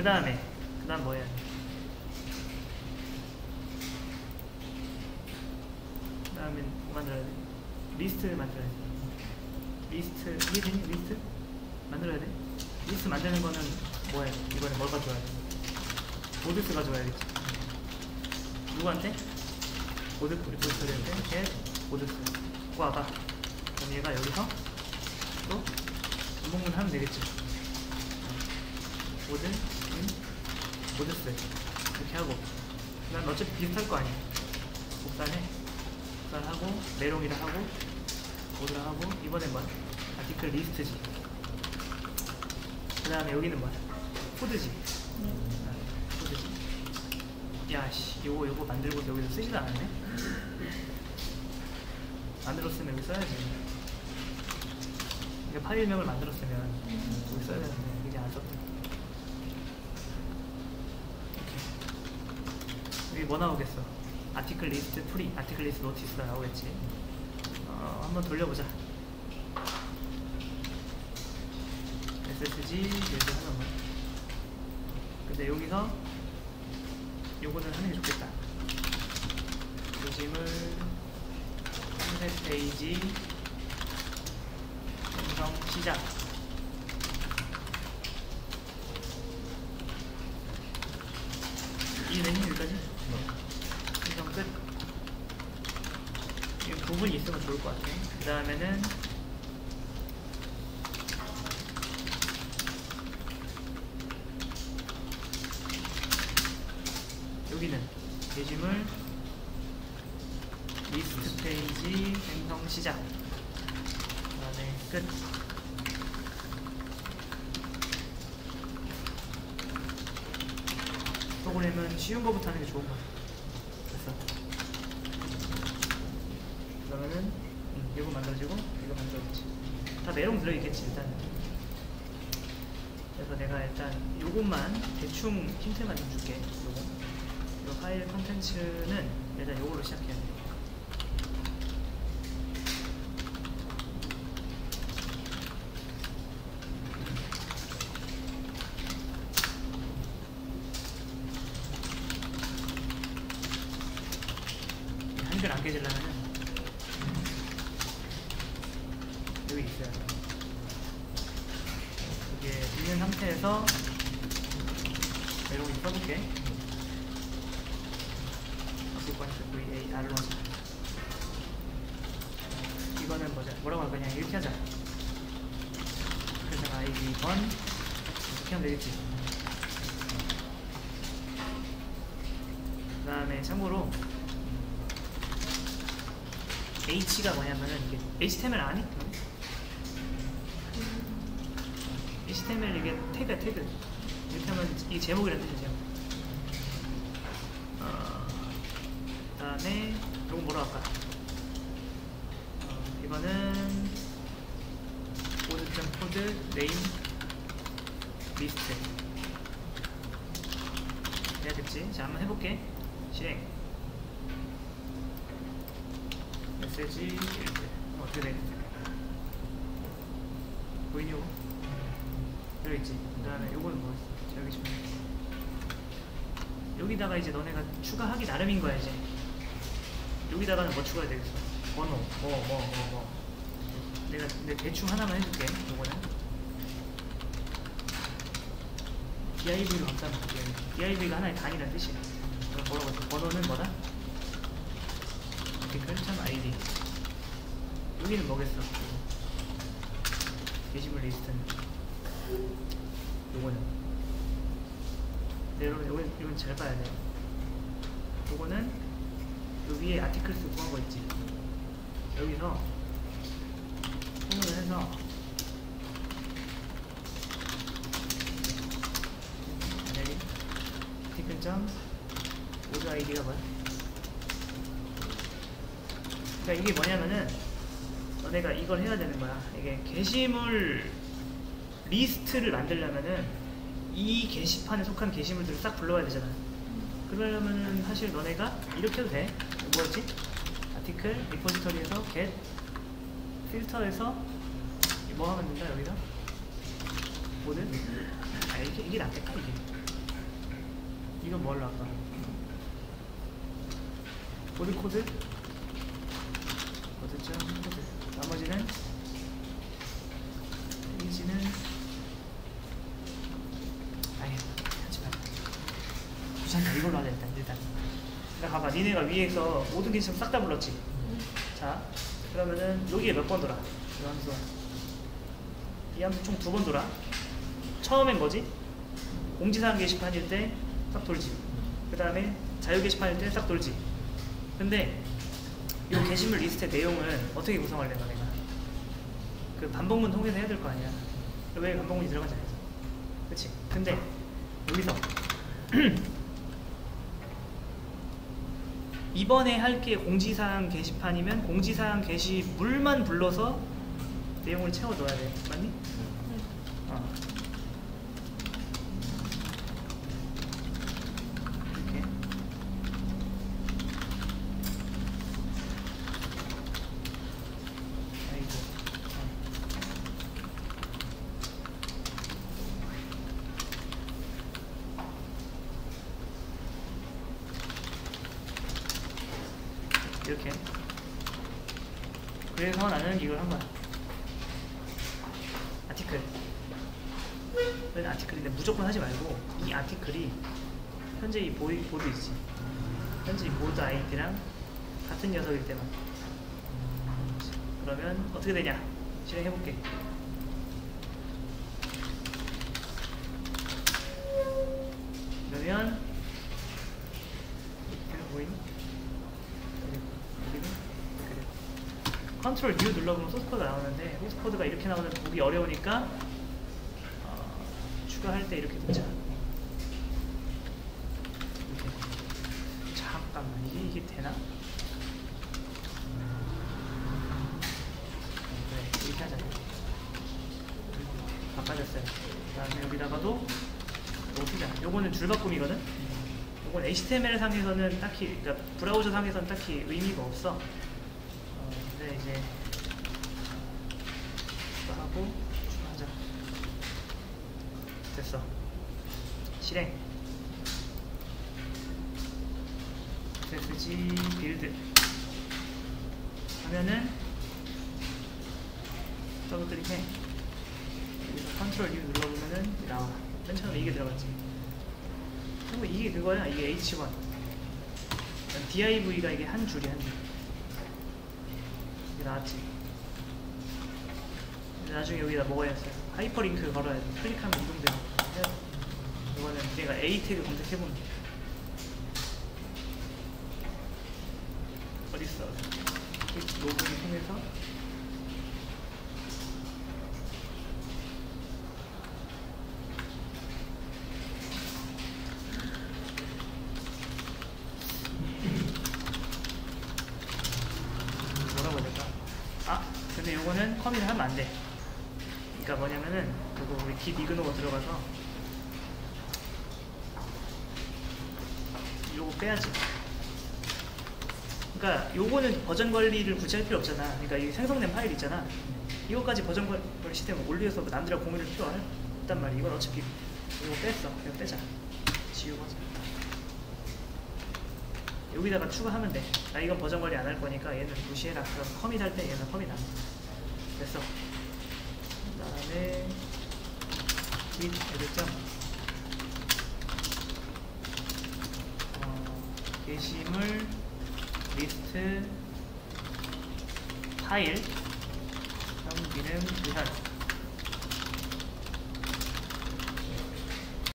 그 다음에 그 다음 뭐 해야 돼? 그 다음에 뭐 만들어야 돼? 리스트 만들어야 돼 리스트 이게 되니? 리스트? 만들어야 돼? 리스트 만드는 거는 뭐해? 이번에 뭘 가져와야 돼? boards 가져와야겠지 누구한테? 보드 보드스한테 get 보드스 구하다 그럼 얘가 여기서 또 for문 하면 되겠지 board in boards 이렇게 하고. 그 다음에 어차피 비슷할 거 아니야. 복사해. 복사하고 메롱이라 하고 board라 하고 이번엔 뭐야? article 리스트지. 그 다음에 여기는 뭐야? 코드지. 아, 코드지. 야씨 요거 요거 만들고 여기서 쓰지도 않았네. 만들었으면 여기 써야지. 이게 파일명을 만들었으면 여기 써야 되는데 이게 안 썼다 이렇게. 여기 뭐 나오겠어? article list free article list notice가 나오겠지? 어, 한번 돌려보자. SSG 이렇게 하나만 근데 여기서 요거는 하는 게 좋겠다. 요즘을 컨셉 페이지 생성 시작. 이해되니 여기까지? 생성 끝 이 부분이 있으면 좋을 것 같아 그 다음에는 여기는 게시물 리스트 페이지 생성 시작. 그 다음에 끝. 프로그램은 쉬운 거부터 하는 게 좋은 거야 됐어 그러면은 음, 이거 만들어지고 이거 만들어지지. 다 내용 들어있겠지 일단. 그래서 내가 일단 요것만 대충 힌트만 좀 줄게 요거. 요 파일 컨텐츠는 일단 요걸로 시작해야 돼. 한글 안 깨지려면 여기 있어야 돼. 이게 있는 상태에서 이러고 써볼게. sequence VAR로 하자. 이거는 뭐자? 뭐라고 할 거냐? 이렇게 하자. 그래서 ID 1 이렇게 하면 되겠지. 그 다음에 참고로 H가 뭐냐면은 이게 HTML 아니? HTML 이게 태그야 태그 이렇게 하면 이게 제목이라는 뜻이죠. 어, 그 다음에 이거 뭐라 할까? 어, 이거는 코드 코드 name 리스트. 해야겠지? 자 한번 해볼게. 실행. 메시지 어떻게 되겠지 요거? 들어있지 그 다음에 요거는 뭐였어? 여기 좀 여기다가 이제 너네가 추가하기 나름인 거야 이제 여기다가는 뭐 추가해야 되겠어? 번호 뭐 뭐 뭐 뭐 내가 근데 대충 하나만 해줄게 요거는 DIV로 감싸면 DIV가 하나의 단위라는 뜻이야 그럼 뭐라고 했어? 번호는 뭐다? article 점 아이디 여기는 뭐겠어? 게시물 리스트는 요거는 네, 여러분 이건, 이건 잘 봐야 돼요 요거는 요 위에 articles 거 있지 여기서 통해서 만약에 article.점 board 아이디가 뭐야? 그러니까 이게 뭐냐면은 너네가 이걸 해야 되는 거야. 이게 게시물 리스트를 만들려면은 이 게시판에 속한 게시물들을 싹 불러와야 되잖아. 그러려면은 사실 너네가 이렇게 해도 돼. 뭐였지? article repository에서 get 필터에서 뭐 하면 된다 여기다? 뭐든? 아 이게 이게 낫겠다 이게. 이건 뭘로 할까? 보드 코드? 코드점 코드. 나머지는 아니 하지 마. 귀찮다 이걸로 하자 일단 일단. 나 봐봐 니네가 위에서 모든 게시물 싹다 불렀지. 자 그러면은 여기에 몇 번 돌아? 이 함수. 이 함수 총 두 번 돌아. 처음엔 뭐지? 공지사항 게시판일 때 싹 돌지. 그 다음에 자유 게시판일 때 싹 돌지. 근데 이 게시물 리스트의 내용은 어떻게 구성하려나 내가? 그 반복문 통해서 해야 될 거 아니야. 왜 반복문이 들어가지 않아서? 그치? 근데 여기서 이번에 할 게 공지사항 게시판이면 공지사항 게시물만 불러서 내용을 채워줘야 돼. 맞니? 어. 이렇게. 아이고. 이렇게. 그래서 나는 이걸 한 거야. 아티클. 는 아티클인데 무조건 하지 말고 이 아티클이 현재 이 보이, 보드 있지. 현재 이 보드 아이디랑 같은 녀석일 때만. 그러면 어떻게 되냐? 실행해볼게. 그러면 여기 보이니? 여기는 그래. 컨트롤 U 눌러보면 소스 코드가 나오는데 소스 코드가 이렇게 나오는 보기 어려우니까 어, 추가할 때 이렇게 넣자. 이렇게. 잠깐만 이게 이게 되나? 그래 이렇게 하자. 바꿔줬어요. 그 다음에 여기다가도 어떻게 요거는 줄바꿈이거든. 요건 HTML 상에서는 딱히 그러니까 브라우저 상에서는 딱히 의미가 없어. 어, 근데 이제 추가하고 추가하자. 됐어. 실행. SSG build 하면은 더블 클릭해. 여기서 컨트롤 U 눌러보면은 나와. 맨 처음에 이게 들어갔지. 그리고 이게 그거야. 이게 H1. DIV가 이게 한 줄이 한 줄. 이게 나왔지. 나중에 여기다 먹어야 했어요. 하이퍼링크 걸어야 돼. 클릭하면 거. 이거는 내가 A 태그 검색해보면 돼. 어딨어? 로그인 통해서 뭐라고 해야 될까? 아, 근데 요거는 커밋을 하면 안 돼. 그러니까 뭐냐면은 요거 우리 기 이그노가 들어가서 요거 빼야지. 그러니까 요거는 버전 관리를 굳이 할 필요 없잖아. 그러니까 이 생성된 파일 있잖아. 이거까지 버전 관리 시스템을 올려서 남들이랑 공유를 필요 없단 말이야. 이건 어차피 이거 뺐어. 그냥 빼자. 지우고 하자. 여기다가 추가하면 돼. 나 이건 버전 관리 안 할 거니까 얘는 무시해라. 그럼 커밋 할 때 얘는 커밋 안 해. 됐어. 그 다음에 윗 에드점 어, 게시물 리스트 파일 형 기능 무한